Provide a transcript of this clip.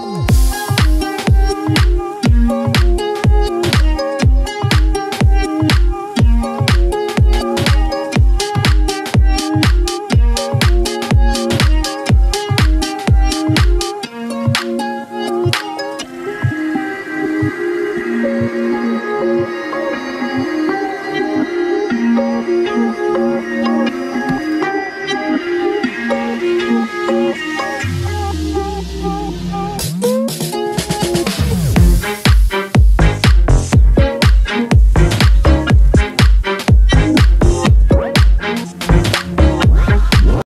Ooh.